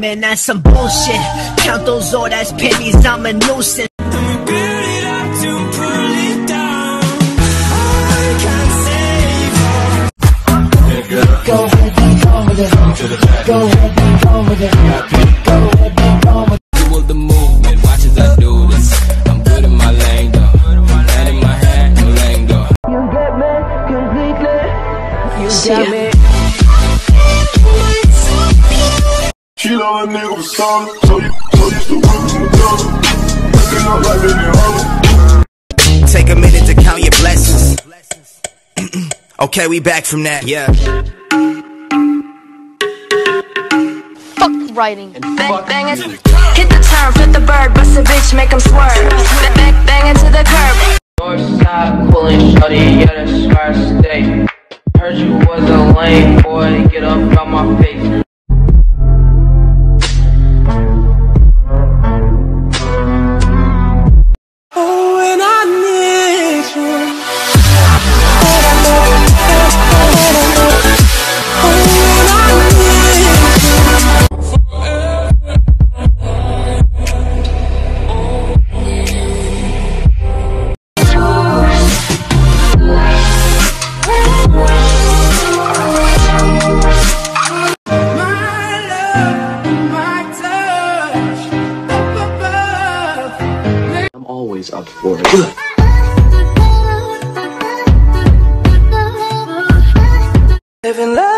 Man, that's some bullshit. Count those old ass pennies, I'm a nuisance. Go ahead, be gone with it. Go ahead, be gone with it. Go ahead, be gone with it. Cheat on a nigga for solid, so you, so you still working with dollar. Looking up like in Harlem. Take a minute to count your blessings. okay, we back from that. Yeah. Fuck writing. Bang, bang it. Hit the turn, flip the bird, bust a bitch, make him swerve. Bang, bang, bang into the curb. Northside pulling shorty, yeah, the scar stay. Heard you was a lame boy, get up out my face. I'm always up for it. Living lovely.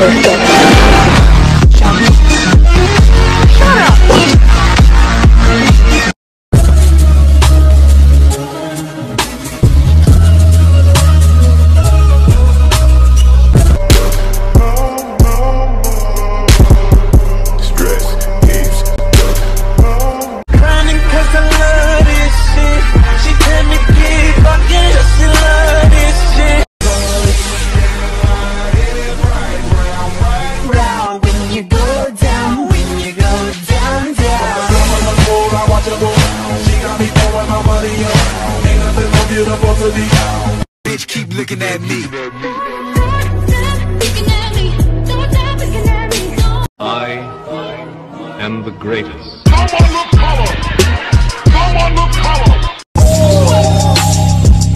Stress looking at me. I am the greatest. Someone look color. Someone look color.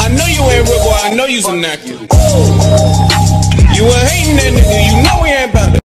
I know you ain't real boy, I know you's an actor. You were hating that nigga, you know we ain't about it.